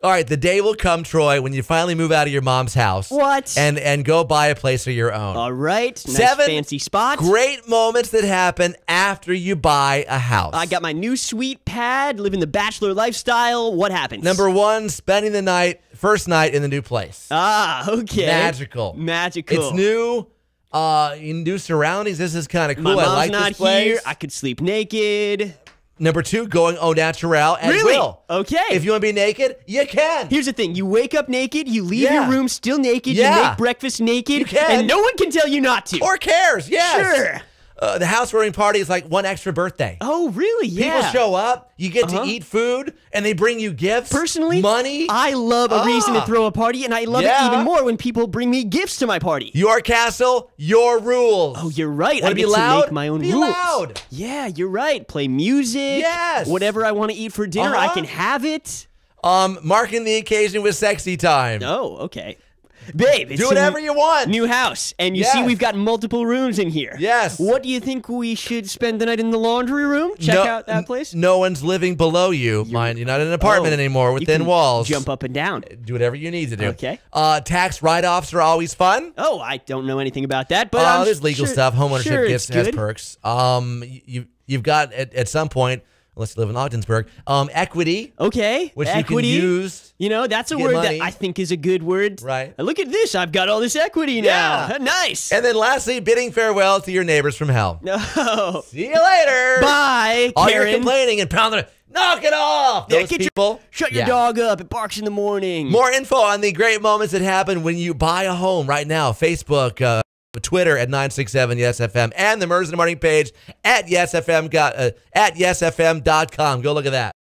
All right, the day will come, Troy, when you finally move out of your mom's house. What? And and go buy a place of your own. All right. Nice Seven fancy spot. Great moments that happen after you buy a house. I got my new sweet pad, living the bachelor lifestyle. What happens? Number one, spending the night, first night in the new place. Ah, okay. Magical. Magical. It's new. Uh, in new surroundings. This is kind of cool. My mom's I like not this place. here. I could sleep naked. Number two, going au naturel at Really? will. Okay. If you want to be naked, you can. Here's the thing: you wake up naked, you leave Yeah. your room still naked, Yeah. you make breakfast naked, You can. and no one can tell you not to. or cares. Yes. Sure. Uh, the housewarming party is like one extra birthday. oh, really? Yeah. People show up, you get Uh-huh. to eat food, and they bring you gifts. Personally, money. I love a reason to Ah. throw a party, and I love Yeah. it even more when people bring me gifts to my party. your castle, your rules. Oh, you're right. Wanna I be get loud? to make my own Be rules. loud. Yeah, you're right. Play music. Yes. Whatever I want to eat for dinner, I Uh-huh. can have it. Um, marking the occasion with sexy time. Oh, okay. Babe, it's Do whatever you want. New house, and you see we've got multiple rooms in here. Yes. What do you think we should spend the night in the laundry room? Check No- out that place. No one's living below you. Mind, you're not in an apartment Oh, anymore within walls. Jump up and down. Do whatever you need to do. Okay. Uh, tax write-offs are always fun. Oh, I don't know anything about that, but I'm there's legal sure- stuff. Homeownership sure gifts has perks. Um, you you've got at, at some point, unless you live in Ogdensburg, um, equity, Okay, which equity. you can use. You know, that's a word money. that I think is a good word. Right. And Look at this. I've got all this equity now. Yeah. Nice. And then lastly, bidding farewell to your neighbors from hell. no. See you later. Bye, All Karen. your complaining and pounding. Knock it off. Yeah, Those your- people. Shut your Yeah. dog up. It barks in the morning. More info on the great moments that happen when you buy a home right now. Facebook, uh, Twitter at 967 YesFM, and the Mers in the Morning page at YesFM, uh, at YesFM.com. Go look at that.